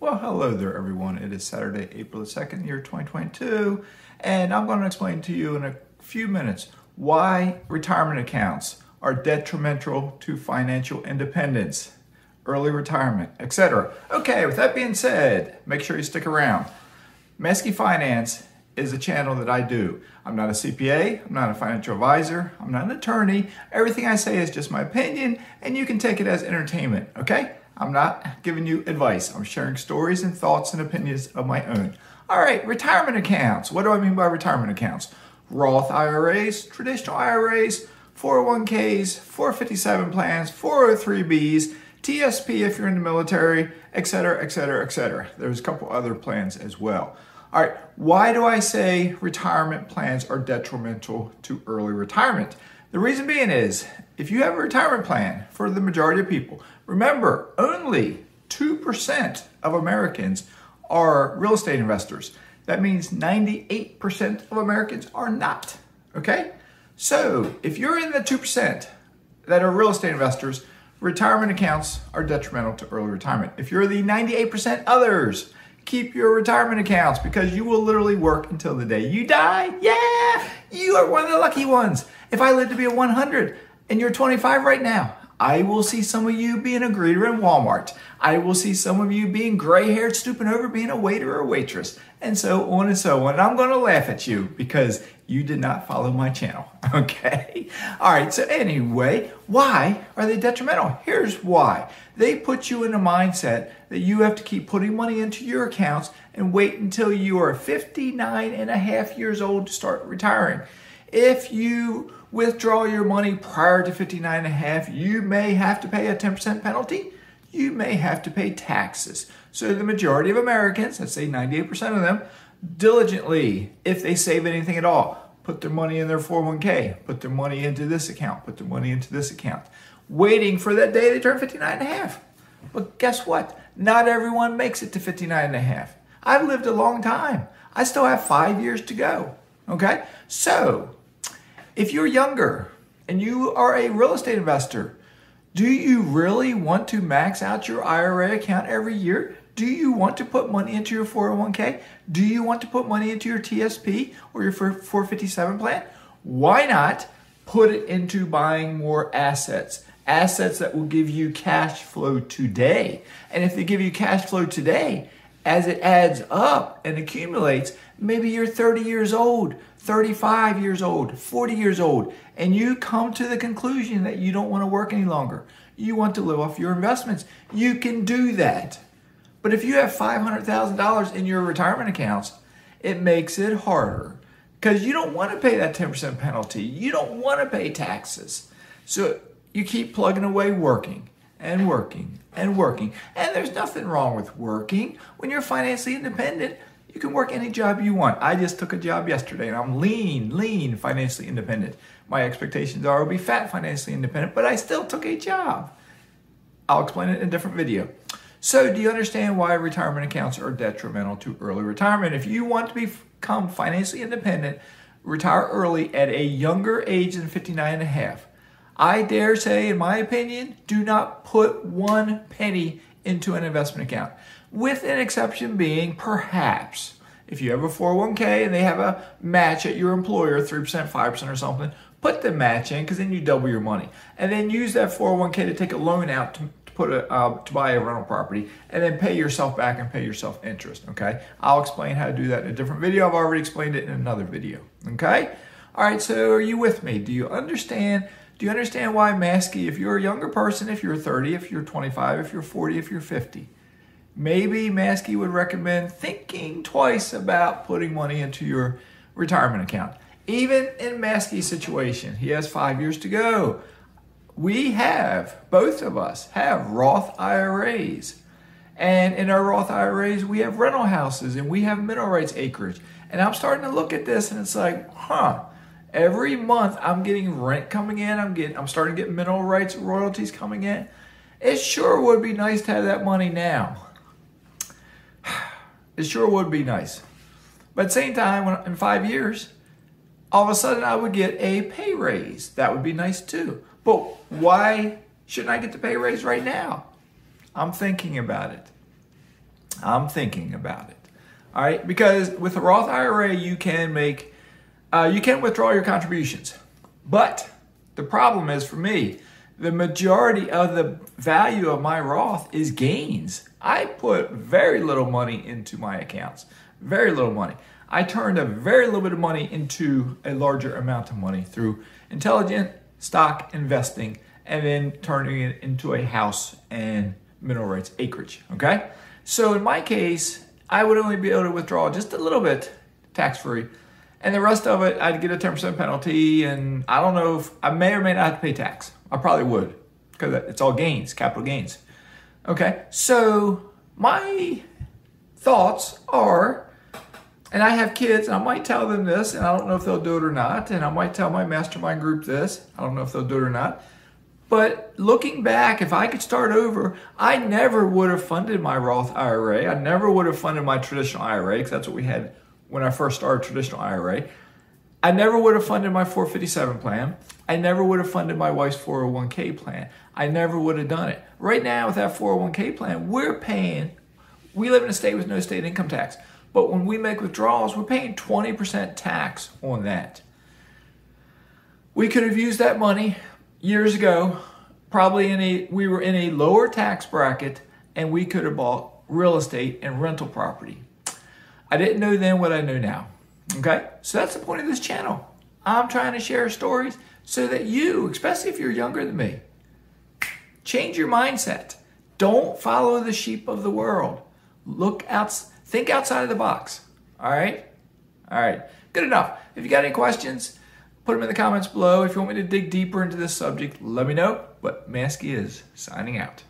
Well, hello there, everyone. It is Saturday, April the 2nd, year 2022, and I'm going to explain to you in a few minutes why retirement accounts are detrimental to financial independence, early retirement, etc. Okay, with that being said, make sure you stick around. Mazske Finance is a channel that I do. I'm not a CPA, I'm not a financial advisor, I'm not an attorney. Everything I say is just my opinion, and you can take it as entertainment, okay? I'm not giving you advice. I'm sharing stories and thoughts and opinions of my own. All right, retirement accounts. What do I mean by retirement accounts? Roth IRAs, traditional IRAs, 401ks, 457 plans, 403bs, TSP if you're in the military, etc., etc., etc. There's a couple other plans as well. All right, why do I say retirement plans are detrimental to early retirement? The reason being is if you have a retirement plan for the majority of people, remember only 2% of Americans are real estate investors. That means 98% of Americans are not. Okay? So if you're in the 2% that are real estate investors, retirement accounts are detrimental to early retirement. If you're the 98% others, keep your retirement accounts because you will literally work until the day you die. Yeah, you are one of the lucky ones. If I live to be a 100 and you're 25 right now, I will see some of you being a greeter in Walmart. I will see some of you being gray haired, stooping over, being a waiter or waitress, and so on and so on. And I'm going to laugh at you because you did not follow my channel. Okay? All right, so anyway, why are they detrimental? Here's why. They put you in a mindset that you have to keep putting money into your accounts and wait until you are 59 and a half years old to start retiring. If you withdraw your money prior to 59 and a half, you may have to pay a 10% penalty. You may have to pay taxes. So the majority of Americans, let's say 98% of them, diligently, if they save anything at all, put their money in their 401k, put their money into this account, put their money into this account, waiting for that day they turn 59 and a half. But guess what? Not everyone makes it to 59 and a half. I've lived a long time. I still have five years to go. Okay? So, if you're younger and you are a real estate investor, do you really want to max out your IRA account every year? Do you want to put money into your 401k? Do you want to put money into your TSP or your 457 plan? Why not put it into buying more assets? Assets that will give you cash flow today. And if they give you cash flow today, as it adds up and accumulates, maybe you're 30 years old, 35 years old, 40 years old, and you come to the conclusion that you don't want to work any longer. You want to live off your investments. You can do that. But if you have $500,000 in your retirement accounts, it makes it harder because you don't want to pay that 10% penalty. You don't want to pay taxes. So you keep plugging away working and working and working. And there's nothing wrong with working. When you're financially independent, you can work any job you want. I just took a job yesterday and I'm lean, lean, financially independent. My expectations are I'll be fat, financially independent, but I still took a job. I'll explain it in a different video. So, do you understand why retirement accounts are detrimental to early retirement? If you want to become financially independent, retire early at a younger age than 59 and a half, I dare say, in my opinion, do not put one penny into an investment account, with an exception being perhaps if you have a 401k and they have a match at your employer, 3%, 5% or something, put the match in because then you double your money. And then use that 401k to take a loan out to, to put a, uh, to buy a rental property and then pay yourself back and pay yourself interest. Okay. I'll explain how to do that in a different video. I've already explained it in another video. Okay. All right. So are you with me? Do you understand? Do you understand why Mazske, if you're a younger person, if you're 30, if you're 25, if you're 40, if you're 50, maybe Mazske would recommend thinking twice about putting money into your retirement account. Even in Mazske's situation, he has five years to go. We have, both of us have Roth IRAs. And in our Roth IRAs, we have rental houses and we have mineral rights acreage. And I'm starting to look at this and it's like, huh, Every month I'm getting rent coming in. I'm getting I'm starting to get mineral rights royalties coming in. It sure would be nice to have that money now. It sure would be nice. But at the same time, in five years, all of a sudden I would get a pay raise. That would be nice too. But why shouldn't I get the pay raise right now? I'm thinking about it. I'm thinking about it. All right, because with a Roth IRA, you can make, uh, you can't withdraw your contributions. But the problem is for me, the majority of the value of my Roth is gains. I put very little money into my accounts, very little money. I turned a very little bit of money into a larger amount of money through intelligent stock investing and then turning it into a house and mineral rights acreage. Okay. So in my case, I would only be able to withdraw just a little bit tax free. And the rest of it, I'd get a 10% penalty. And I don't know if I may or may not have to pay tax. I probably would because it's all gains, capital gains. Okay. So my thoughts are, and I have kids, and I might tell them this, and I don't know if they'll do it or not. And I might tell my mastermind group this. I don't know if they'll do it or not. But looking back, if I could start over, I never would have funded my Roth IRA. I never would have funded my traditional IRA because that's what we had when I first started traditional IRA. I never would have funded my 457 plan. I never would have funded my wife's 401k plan. I never would have done it. Right now, with that 401k plan, we're paying, we live in a state with no state income tax. But when we make withdrawals, we're paying 20% tax on that. We could have used that money years ago, probably in a we were in a lower tax bracket and we could have bought real estate and rental property. I didn't know then what I know now. Okay? So that's the point of this channel. I'm trying to share stories so that you, especially if you're younger than me, change your mindset. Don't follow the sheep of the world. Look out, think outside of the box. All right? All right. Good enough. If you got any questions, Put them in the comments below. If you want me to dig deeper into this subject, let me know. But Mazske is signing out.